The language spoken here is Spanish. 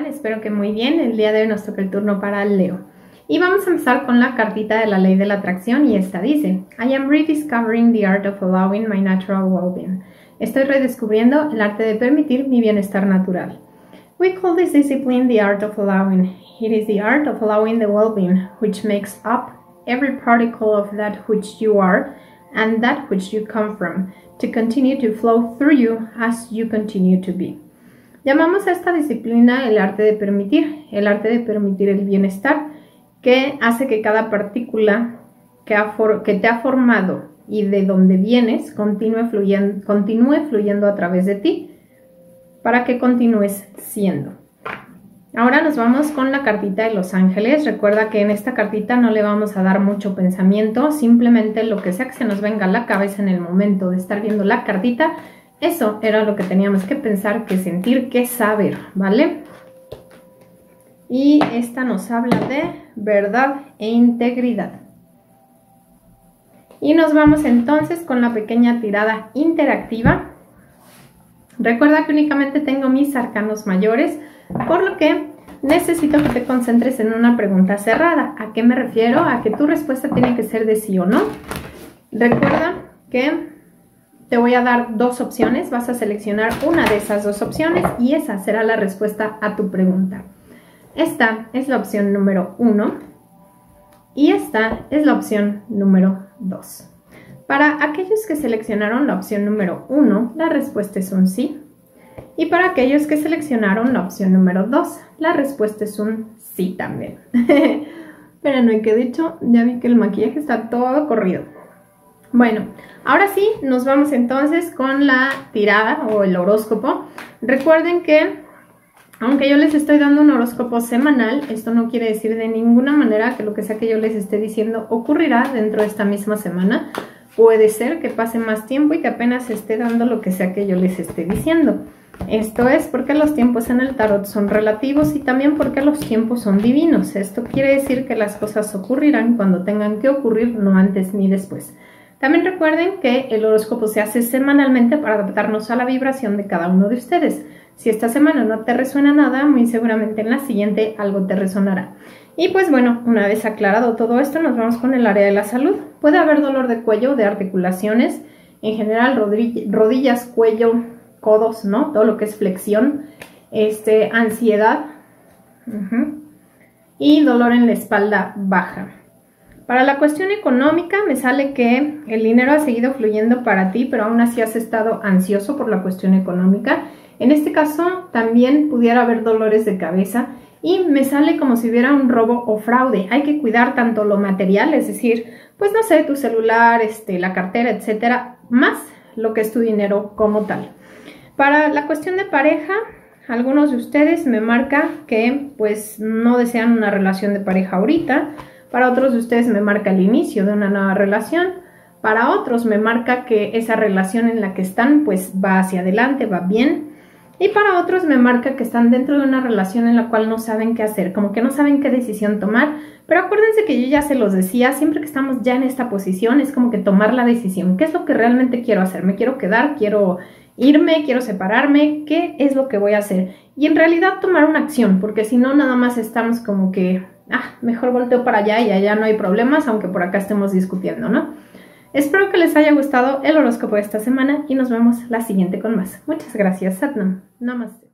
Espero que muy bien. El día de hoy nos toca el turno para Leo. Y vamos a empezar con la cartita de la ley de la atracción y esta dice, I am rediscovering the art of allowing my natural well-being. Estoy redescubriendo el arte de permitir mi bienestar natural. We call this discipline the art of allowing. It is the art of allowing the well-being, which makes up every particle of that which you are and that which you come from, to continue to flow through you as you continue to be. Llamamos a esta disciplina el arte de permitir, el arte de permitir el bienestar, que hace que cada partícula que, que te ha formado y de donde vienes continúe fluyendo, continúe fluyendo a través de ti para que continúes siendo. Ahora nos vamos con la cartita de los ángeles. Recuerda que en esta cartita no le vamos a dar mucho pensamiento, simplemente lo que sea que se nos venga a la cabeza en el momento de estar viendo la cartita, eso era lo que teníamos que pensar, que sentir, que saber, ¿vale? Y esta nos habla de verdad e integridad. Y nos vamos entonces con la pequeña tirada interactiva. Recuerda que únicamente tengo mis arcanos mayores, por lo que necesito que te concentres en una pregunta cerrada. ¿A qué me refiero? A que tu respuesta tiene que ser de sí o no. Recuerda que te voy a dar dos opciones, vas a seleccionar una de esas dos opciones y esa será la respuesta a tu pregunta. Esta es la opción número uno y esta es la opción número dos. Para aquellos que seleccionaron la opción número uno, la respuesta es un sí. Y para aquellos que seleccionaron la opción número dos, la respuesta es un sí también. Pero no hay que dicho, ya vi que el maquillaje está todo corrido. Bueno, ahora sí, nos vamos entonces con la tirada o el horóscopo. Recuerden que, aunque yo les estoy dando un horóscopo semanal, esto no quiere decir de ninguna manera que lo que sea que yo les esté diciendo ocurrirá dentro de esta misma semana. Puede ser que pase más tiempo y que apenas esté dando lo que sea que yo les esté diciendo. Esto es porque los tiempos en el tarot son relativos y también porque los tiempos son divinos. Esto quiere decir que las cosas ocurrirán cuando tengan que ocurrir, no antes ni después. También recuerden que el horóscopo se hace semanalmente para adaptarnos a la vibración de cada uno de ustedes. Si esta semana no te resuena nada, muy seguramente en la siguiente algo te resonará. Y pues bueno, una vez aclarado todo esto, nos vamos con el área de la salud. Puede haber dolor de cuello, de articulaciones, en general rodillas, cuello, codos, ¿no? Todo lo que es flexión, este, ansiedad y dolor en la espalda baja. Para la cuestión económica me sale que el dinero ha seguido fluyendo para ti, pero aún así has estado ansioso por la cuestión económica. En este caso también pudiera haber dolores de cabeza y me sale como si hubiera un robo o fraude. Hay que cuidar tanto lo material, es decir, pues no sé, tu celular, este, la cartera, etcétera, más lo que es tu dinero como tal. Para la cuestión de pareja, algunos de ustedes me marca que pues no desean una relación de pareja ahorita, para otros de ustedes me marca el inicio de una nueva relación. Para otros me marca que esa relación en la que están pues va hacia adelante, va bien. Y para otros me marca que están dentro de una relación en la cual no saben qué hacer, como que no saben qué decisión tomar. Pero acuérdense que yo ya se los decía, siempre que estamos ya en esta posición es como que tomar la decisión. ¿Qué es lo que realmente quiero hacer? ¿Me quiero quedar? ¿Quiero irme? ¿Quiero separarme? ¿Qué es lo que voy a hacer? Y en realidad tomar una acción, porque si no nada más estamos como que ah, mejor volteo para allá y allá no hay problemas, aunque por acá estemos discutiendo, ¿no? Espero que les haya gustado el horóscopo de esta semana y nos vemos la siguiente con más. Muchas gracias, Satnam. Namaste.